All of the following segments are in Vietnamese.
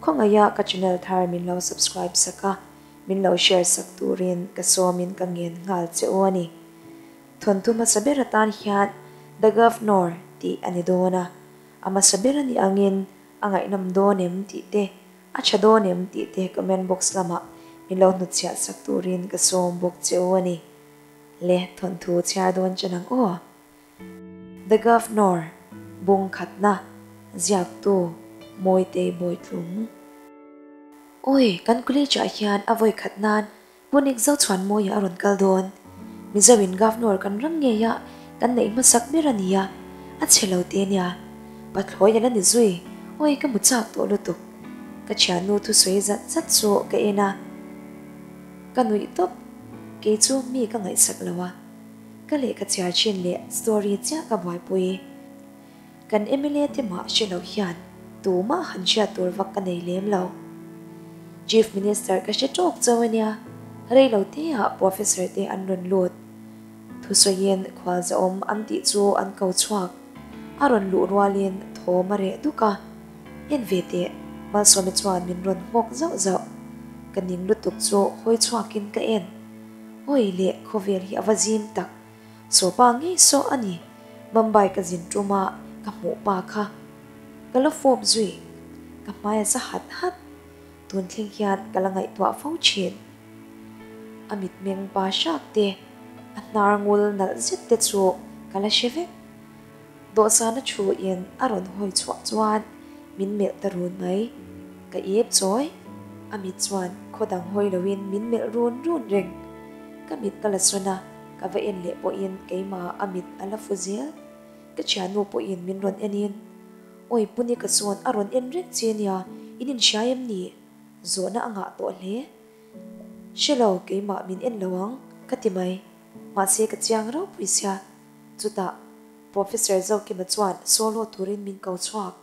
kho ngaya ka channel thar min lo subscribe saka min lo share sak turin ka so min ka ngien ngal che oni thon tu ma sabera tan hian the governor ti ani dona ama sabera ni angin angai nam do nem ti te, acha do nem ti te comment box lama min lo nu chia sak turin ka som bok che oni le thon thu chia don chanang o the governor, bung khatna ziak tu môi tê bồi tlung. Ôi, căn cứ kuli cho hian avoy khát nan, buôn ích dấu chuẩn môi ya aron caldon. Mình giờ mình gặp nổi căn răng nghe ya, căn nấy mất sắc biết anh ya, ăn chè lâu tiên ya. Bắt lối ya năn duy, ôi cái một chạc tổ lô tục. Cái chả nô thu xuế giặt rất rộ cái ena. Căn nụy tốc, kế chu mi căn ngại sắc lâu à. Cái lệ cái chả trên lệ story chắc cả bói bùi. Căn Emily thì mọ chuyện lâu hian, tu ma han chia tur vak ka nei lem lo chief minister ka she tok chawanya rei lo te ha professor te an ron lut thu so yen khwal za om an ti chu an kau chuak aron lu rwalin tho mare duka yen ve te mal so mi chuan min ron ngok zau zau kaning lutuk chu hoi chuakin ka en hoi le khovel hi avazim tak so pa ngi so ani mumbai ka zin truma ka mu pa ka kala fom zui ka maya sa hat hat tun thling hian kala ngai twa fo chin amit meng ba shak te anar ngul nal zit te chu ka la sheve do sa na chu yen aron hoi chwa chuan min mel ta run mai ka yep choi amit chuan khodang hoi lawin min mel run run reng kamit kala sona ka va en le po in keima amit ala fuzel ka chanu po in min ron enin oi puni ka chuan a ron en rek chenia inin shayam ni zona anga to le shelo ke ma min en lawang katimai ma se ka chiang ro puisia chuta professor zo ki ma chuan solo turin min kau chuak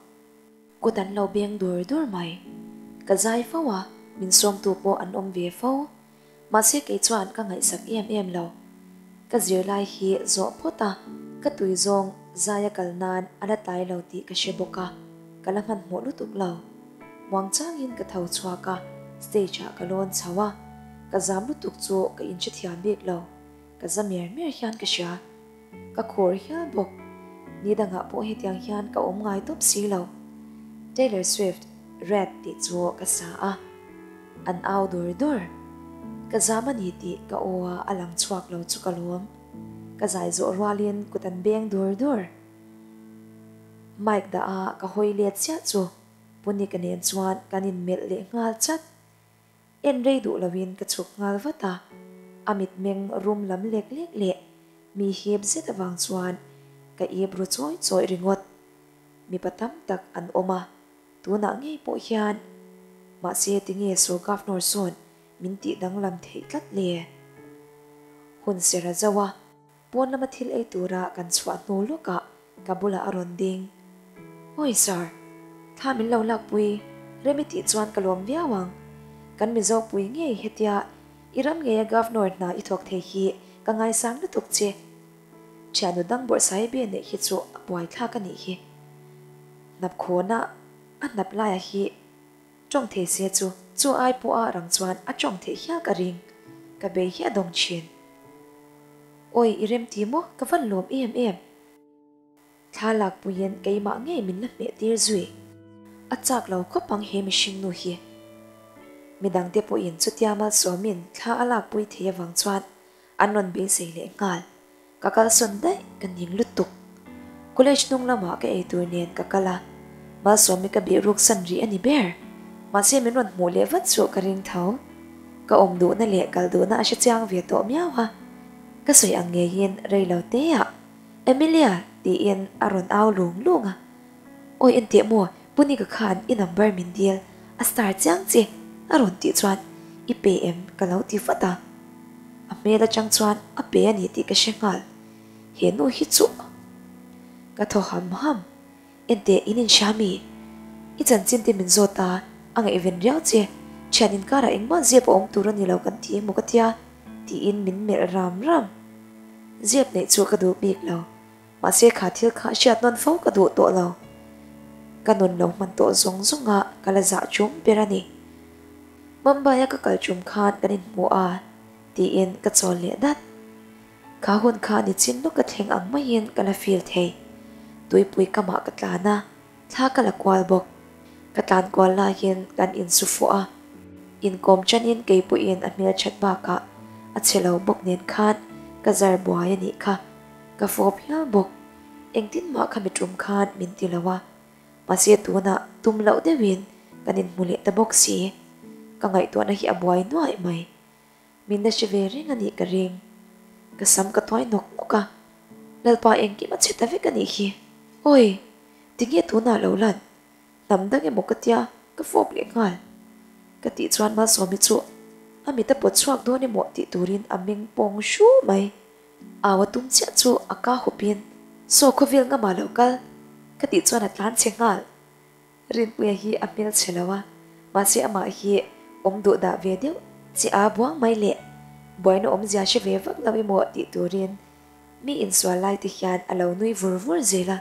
ko tan lo beng dur dur mai ka zai fawa min som tu po an om ve fo ma se ke chuan ka ngai sak em em lo ka zir lai hi zo phota ka tui zong zaya kalnan ala tai lo ti ka sheboka kalaman mo lutuk lo wang changin ka thau chua ka stage ka lon chawa ka zam lutuk chu ka in chi thiam bek lo ka zamir mer hian ka sha ka khor hian bok, ni da nga po he tiang hian ka om ngai top si lo Taylor Swift, red ti chu ka sa a, an outdoor door ka zama ni ti ka owa alang chuak lo chu ka luam ka zai zo rwalin kutan beng dur dur Mike da a ka hoi le sia chu puni ka nen chuan kanin mel le ngal chat en rei du lawin ka chuk ngal vata amit meng rum lam lek lek le mi hiep zet awang chuan ka ieb ru choi choi ringot mi patam tak an oma tuna ngei po hian ma se tinge so governor son minti dang lam thei tlat le hun sera zawa pon lama thil ei tura kan chwa no loka kabula aron ding oi sir tha min lo lak pui remi ti chuan kalom viawang kan mi zo pui nge hetia iram nge governor na i thok the hi ka ngai sang na tuk che chanu dang bor sai be ne hi chu apoi tha ka ni hi nap khona an nap la ya hi trong the se chu chu ai po a rang chuan a trong the hia ka ring ka be hi dong chin ôi irem tí mô ka văn lồm em em. Tha lạc bù yên cây mã nghe mình lập mẹ tiêu rủi. A chạc lâu có bằng hề mì sinh nô hiệp mình đang tiếp bụi chút tia mà số mình khá á lạc bùi thế vàng choan anh non bên xây lệ ngal các cái xuân đấy, cần những lút tục. College nung là mà cái ấy tuổi nền các cái là. Mà số mình cái bị ruột sân rỉ anh bear mà xem mình luôn mua lệ vật số cái ring thấu. Các ông đủ na lệ cái đủ na sẽ trang việt tổ miao ha ka soi ang nge yin rei lo te ya emilia ti in aron aw lung lunga oi en te mo puni ka khan i number min deal a star chang che aron ti chuan i pm ka lo ti fata a me la chang chuan a pe ani ti ka shengal he no hi chu ka tho ham ham in te inin shami i chan chin ti min zota anga event riau che chanin kara engma zep om turani lo kan ti mo ka tia ti in min mer ram ram diệp này chua cái đồ biệt lâu mà xe khá thiếu khá chặt non phố cái đồ tổ lâu cái nôn lâu mình tổ giống giống ngạ cái là dạo chúng bia ra nè mâm bay cái cái chúng khát cái nên mua à thì yên cái cho lẽ đắt khá hôn khá thì chín lúc cái thèn ăn mấy yên cái là phiền thề. Tuổi bụi cái mạ cái lá na tha cái là qual bọc cái tàn qual la yên cái in sư phụ à in kom chân yên cây bụi yên, ăn mía chặt bạc cả. À chế lâu bọc nên khát ka zar buaya ni kha. Ka fop hial bok eng tin ma kha mi trum khan min tilawa masia tuna tum lau de win kanin muli ta bok si ka ngai tu na hi abuai noi mai min na shive ring ani ka ring ka sam ka thoi nok ka lalpa eng ki ma cheta ve ka ni hi oi tingi tu na lo lan nam dang e mokatia ka fop le ngal ka ti chuan ma somi chu ami ta pot chuak do ni mo ti turin aming pong shu mai. Awa tum chia chu aka hopin so khovil nga ma kal. Kati chuan a tlan chengal. Rin puya hi amil chelawa ma ama hi om do da ve deu chi a buang mai le. Boy no om zia she ve vak lawi mo ti turin. Mi in swa lai ti hian alaw nui vur vur zela.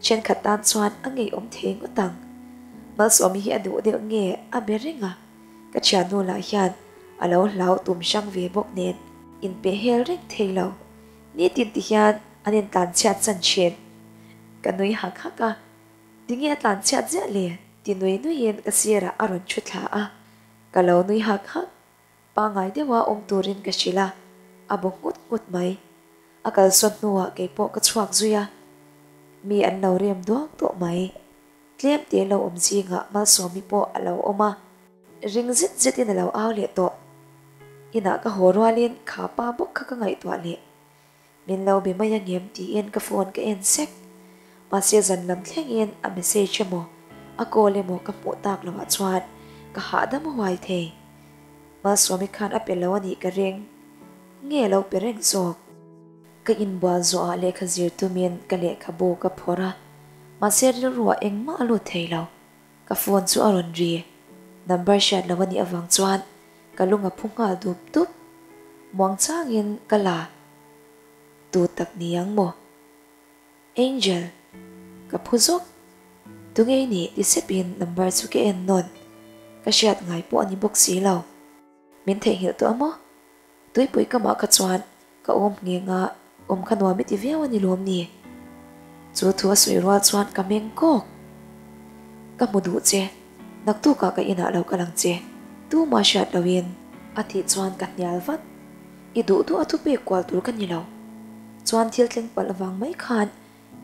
Chen khatan chuan angei om theng utang. tang mal so mi hi adu deu nge a beringa ka cha la hian a lo lau tum sang ve bok nen in pe hel rek theilo ni tin ti hian anin tan chat chan chen kanui nui hak à. haka dingi atlan chat zia le ti nui nu yen ka sira aron à chu à. thla a ka lo nui hak hak pa ngai de wa om turin ka shila abong ngut ngut mai akal son nuwa ke po ka chuak zuya mi an lo rem duak to mai tlem te lo om zinga ma so mi po alo oma ring zit zit in lo aw le to ina ka horwalin kha pa bok kha ka ngai to le min lo bi maya ngem ti en ka phone ka en sek. Ma se zan lam thleng en, a message mo. A kole mo ka pu tak lo chuan, ka ha da mo wai the. Ma swami khan a pe lo ani ka reng. Nge lo pe reng zok. Ka in ba zo a le kha zir tu min, ka le kha bo ka phora. Ma se ri ruwa eng ma lo thei lo. Ka phone chu aron ri. Number shat lo ani awang chuan ka lunga phunga dup tup, muang changin kala tu tak niyang mo. Angel, ka phuzok tungay ni disipin number su ke en non, ka siat ngai po ani bok si law min the hil to amo, tui pui ka ma ka chuan, ka om nge nga, om khanwa mi ti viaw ni lom ni. Chu thua sui rwa chuan ka meng kok, ka mudu che, nak ka ka ina lo ka lang che. Tu ma shat lawin athi chuan ka nyal vat i du tu athu pe kwal tur kan ni lo chuan thil tleng pal awang mai khan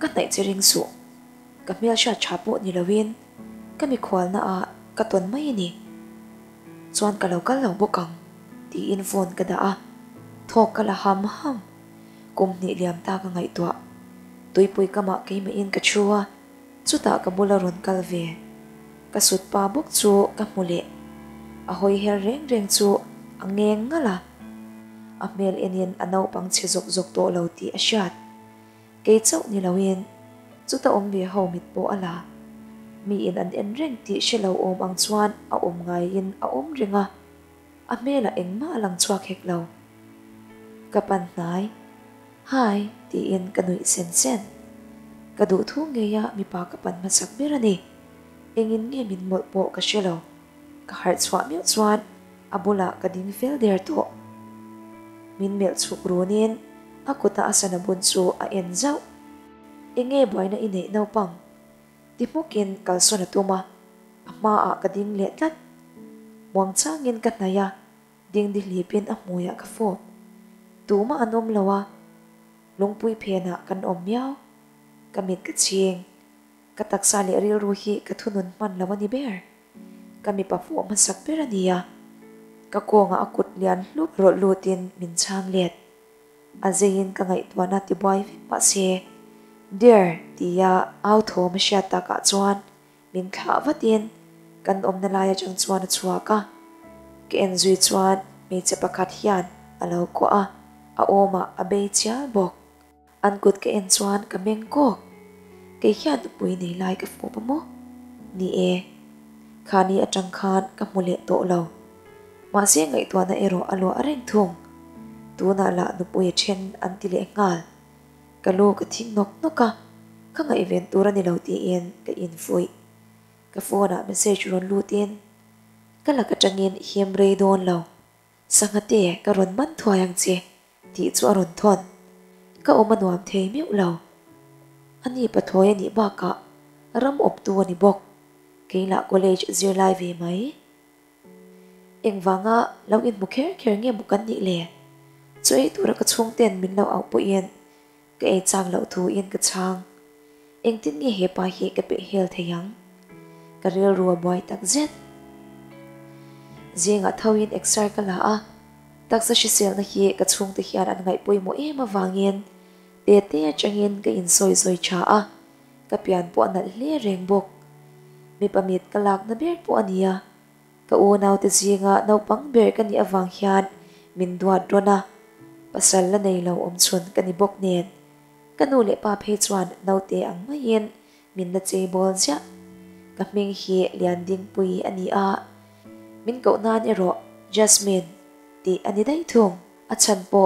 ka nai che ring su ka mel sha chapo ni lawin ka mi khwal na a ka ton mai ni chuan ka lo kal lo bokang ti in phone ka da a thok ka la ham ham kum ni liam ta ka ngai tua tui pui ka ma ke me in ka chua chu ta ka bula ron kal ve ka sut pa bok chu ka mule a hoi her reng reng chu angeng ngala a mel enin anau pang che zok zok to lo ti a shat ke chau ni lawin chu ta om ve ho mit po ala mi in an en reng ti she lo om ang chuan a om ngai in a om ringa a. Mela eng ma lang chuak hek lo. Kapan nai. Hai, ti in kanui sen sen. Kadu thu ngeya mi pa kapan ma sak berani engin nge min mol po ka she lo ka har chwa mi chuan abula ka ding fel der to. Min mel chuk runin akuta asana bun chu a en zau inge boy na ine no pang. Ti mukin kalso na tuma, ama a kading le tat muang changin kat na ya, ding di lipin a muya ka fo. Tuma anom lawa lungpui phena kan om yaw kamit ka ching kataksa le ril ruhi kathunun man lawa ni ber kami pa fu masak perania ka ko nga akut lian lup ro lutin min chang let azein ka ngai tuana ti boy pa se dear tia au tho ma sha ka chuan min kha vatin kan om na laya chang chuan chua ka. Ke en zui chuan me che pakhat hian alo ko a a oma a be chia bok. An kut chuan ka meng kok ke hian pui nei lai ka fu pa mo. Ni e khani atang khan ka mule to lo. Ma se ngai to na ero alo areng thung. Tu na ah la nu pui chen an ti le ngal. Ka lo ka thing nok noka ka ngai ven tura ni lo ti en, ka in fui ka phone a message ron lu tin ka la ka tangin hiam re don lo. Sangate ka ron man thua yang che. Ti chu ron thon. Ka oma nuam thei miu lo. Ani pathoy ani ba ka ah. ram op tu ani bok keila college zir lai mấy? Mai eng wanga lo in mu kher kher nge mu kan ni le choi tu ra ka chung ten min lo au po yên, ka e chang lo thu yên ka chang eng tin nge he pa hi ka pe hel theyang ka rel ruwa boy tak zet zinga thawin exer ka la a tak sa shisel na hi ka chung te hian an ngai poi mo e ma wangin te te changin ka in soi soi cha a ka pian po na le reng bok mi pamit kalak na ber po ania kaunaw u naw te zinga naw ber kani awang hian min duat rona pasal la nei lo om chun ka bok nen le pa phe chuan ang ma yen min na che bol ja ka ming hi lian ding pui ani a min ko nan ero, jasmine, ti ani dai thung a chan po.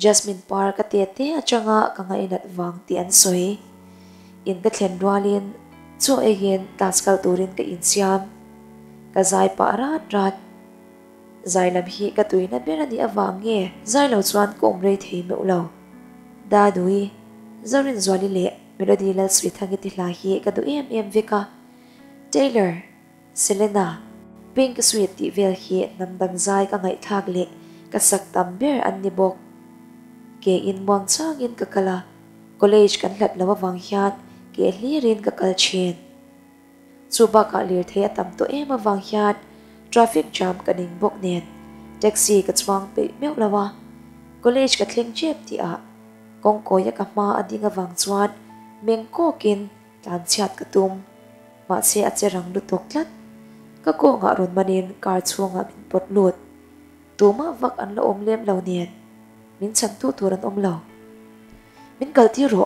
Jasmine park ka te te achanga ka nga inat wang ti an soi in ka thlen rualin cho ấy again taskal turin ka in siam. Ka zai pa rat rat. Zai lam hi ka tuina bera ni awang nge. Zai lo chuan kom rei thei me ulo da dui. Zorin zwali le. Melody la sri thangi ti hla hi ka du em em veka taylor, selena, pink sweet ti vel hi namdang zai ka ngai thak le. Ka sak tam ber an ni bok. Ke in muang changin ka kala. College kan hlat lawa wang hian ke hlirin ka kal chen chuba ka lir the tam to em awang hian. Traffic jam ka ning bok nen. Taxi ka chuang pe meu lawa college ka thleng chep ti a. Kong ko ya ka ma ading awang chuan. Meng ko kin tan chat ka tum. Ma se a che rang lu tok tlat. Ka ko nga ron manin kar chunga min pot lut tuma vak an lo om lem lo nen. Min chan tu turan om lo. Min kal ti ro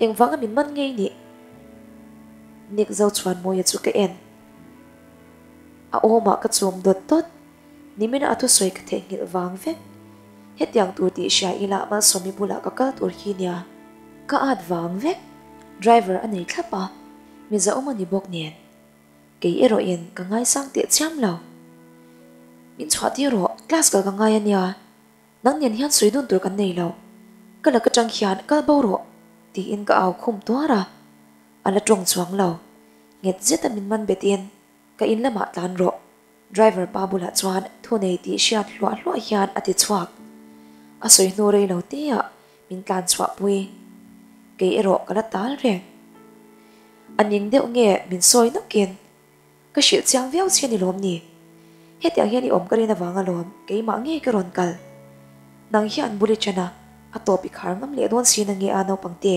Yang wanga min man ngay ni nik zau chuan mo ya chu ka en a oma ka chuam dot tot ni mina atu soi ka the ngil vang ve het yang tur ti sha ila ma somi bula ka ka tur hi nia ka at vang ve driver anei thapa. mi za oma ni bok nen ke ero in ka ngai sang te cham lo min chwa ti ro class ka ka ngai ania nang nian hian sui dun tur kan nei lo kala ka chang hian ka bau ro thì in ka au khum to ra ala trong chuang lo nget zeta min man betin ka in lama tlan ro driver pa bula chuan. Thu nei ti shiat hlua hlua hian ati chuak a soi nu rei lo te a min tlan chwa pui ke ero kala tal reng aning deuh nge min soi no kin ka shil chiang viau chen ni lom ni hetiang hian i om karina wanga lom ke ma nge ka ron kal nang hian buli chana atop ikhar ngam le don sina nge ano pangte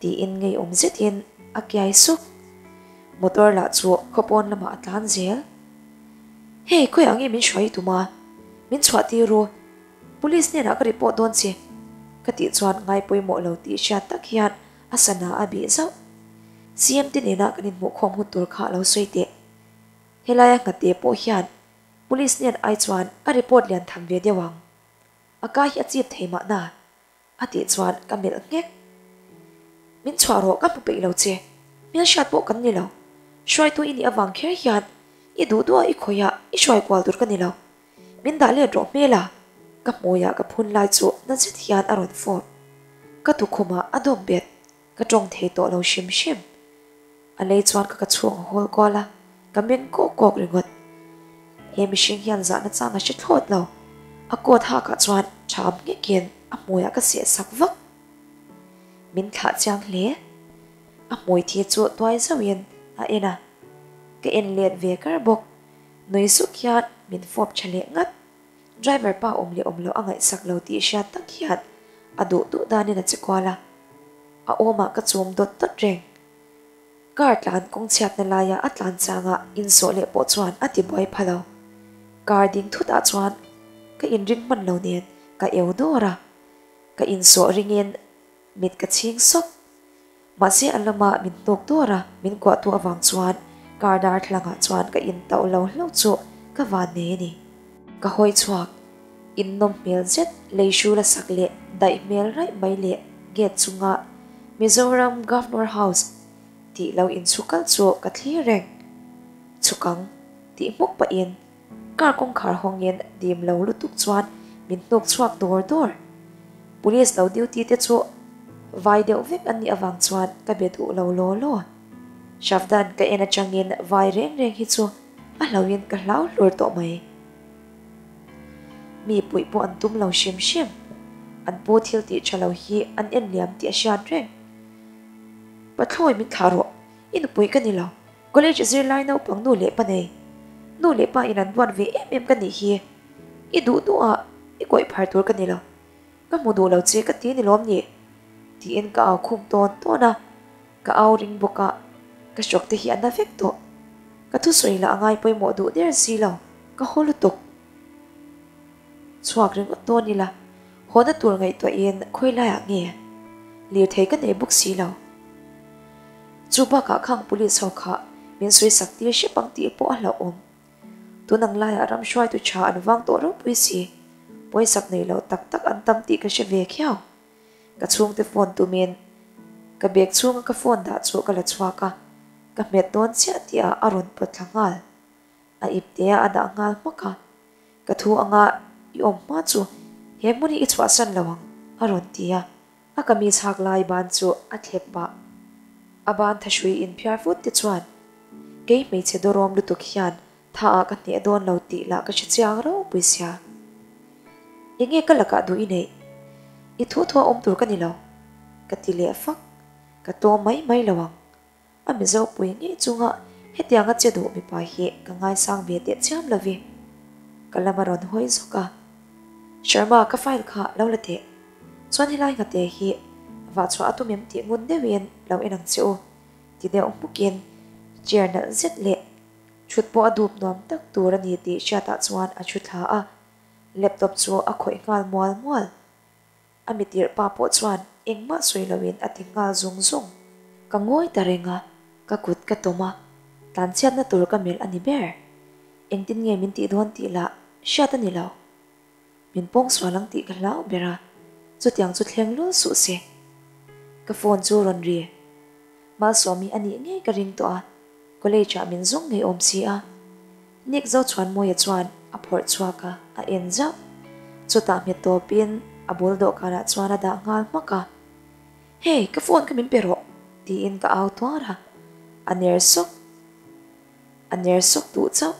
ti in nge om zet in a suk. Motor la chu khopon lama atlan zel. He khoi angi min shoi tuma min chwati ro police ne ra ka report don che kati chuan ngai poi mo lo ti sha tak hian asana abi zau. Cm tin ina kanin mo khom hutur kha lo soite helaya ngate po hian. Police ne ai chuan a report lian tham ve dewang aka hi achip theima na xoan cả miệng nghe min chwa ro cả một pe lâu chê. Min sát bộ kan ni lâu. Xoay tôi ini awang kher hian i du ya i khoya quá được kwal dur lâu. Mình đã liền da le là, cả mồi ya cả phun lai chu na chit hian aron fo ka tu khuma adom bet ka tong thei to lo shim shim. A lei chuan ka ka chuang hol kola ka men cố kok ringot he mi shing hian za na là shi thlot lâu. À cô tha ka chuan chop nghe kiên a moya ka se sắc vak min thả chang hle a mùi moi chuột chu sao yên? A ena ke en let ve kar bok noi su khiat min fop chale ngắt driver pa om le om lo angai sak lo ti sha tak hiat adu tu dani na chikwala a oma ka chum dot tot reng kar tlan kong chiat na laya atlan changa in so le po chuan ati boy phalo kar ding thu ta chuan ka in ring man lo nen ka eu dora. Ka in so ringin mit ka ching sok. Ma si alama min tok dora, min kwa tu awang chuan. Kar dar thlanga chuan, ka in tau lo hlo chu, ka wa ne ni. Ka hoi chuak. In nom mel zet leishu la sakle dai mel rai mai le ge chunga. Mizoram Governor House, ti lo in sukal chu ka thli reng. Chukang, ti mok pa in. Kar kong khar hong yen dim lo lutuk chuan min nok chuak dor dor police lo duty te chu vai deuh vek ani ni awang chuan, ka be u lo lo lo shavdan ka ena changin vai reng reng hi chu a lo yen ka hlau lur to mai. Mi pui pu an tum lo shim shim. An po thil ti chalo hi an en liam ti a shan reng. Pathloi min tharo in pui ka ni lo. College zir lai no pang nu le pa nei. Nu le pa in an wan ve em em ka ni hi. I du du a i koi phar tur ka ni lo ka mu du lo che ka ti ni lom ni ti in ka au khum ton to na ka au ring boka ka shok te hi an na vek to ka thu soi la angai poi mo du der si lo ka holu tuk chuak ring to ni hồ đã tur ngày to yên khoi la ya nge lir thei ka ne buk lo chu ba ka khang police ho kha min sui sak ti shi pang ti po ala om tu nang lai aram xoay tôi cha anh vang to ro pui si poi sak nei lo tak tak an tam ti ka she ve khiao ka chung te phone tu min. Ka bek chung ka phone da chu ka la chwa ka. Ka me ton ti a arun pa thangal. A ip te a da ngal ma ka. Ka thu anga yom ma chu. He muni i chwa san lawang arun ti a. A ka mi chak lai ban chu a thep pa a ban tha shui in phiar fut ti chuan. Ke me che do rom lu tu khian tha ka ne don lo ti la ka chi chiang ro pui sia. Inge ka laka du i nei i thu thua om tur ka ni lâu ka ti le fak ka to mai mai lawang a mi zo pui nge chunga hetianga che do mi pa hi ka ngai sang ve te cham lawi ka lamaron hoi zo ka sharma ka file kha là thế. Xuân chuan hilai nga te hi và cho atom em ti ngun de wen lo enang chu ti de ong pukin chair na zet le chut po adup nom tak tur ani ti sha ta chuan a chut ha a laptop chu a khoi ngal mual mual. Ami tir pa po chuan engma soi lawin a zung zung. Ka ngoi ta renga ka kut ka toma tan chiat na tur ka mel ani ber. Engtin nge min ti don ti la shat ta lo. Min pong swalang ti ka lau bera chu tiang chu thleng lu su se. Ka phone chu ron ri. Ma somi ani nge ka ring to a. College a min zung nge om si a nick zo chuan mo ya chuan, a phor chua ka a en zo chu ta mi to pin a bul do ka ra chuan a da ngal ma ka hey ka phone ka min pero ti in ka au to ra a ner sok a ner sok tu chau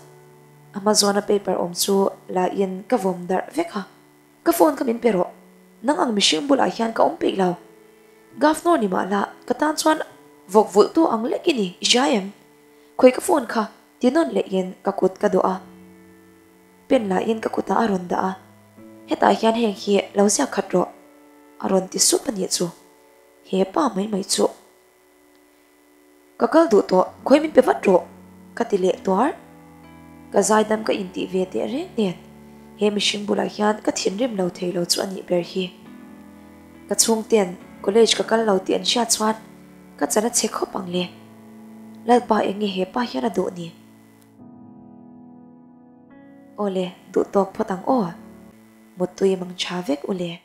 Amazon paper om chu la in ka vom dar vek ha. Ka phone ka min pero nang ang mishing bula hian ka om pe lau gafno ni ma la katan chuan vok vul tu ang lekini kini khoi ka phone kha. tinon le in kakut ka doa. Pin la in kakuta aron daa. Heta hian heng hi lau siya katro. Aron ti su panye chu. He pa may may chu. Kakal du to koy min pevat ro. Katile tuar. Kazaidam ka inti vete rin nien. He mishin bula hian katin rim lau thay lau chu ani ber hi. Kachung tien college kakal lau tien siya chuan. Kachana chekho pang le. Lalpa ingi he pa hian adu ni. Ole, dutok potang o. Mutuy mang chavek ule.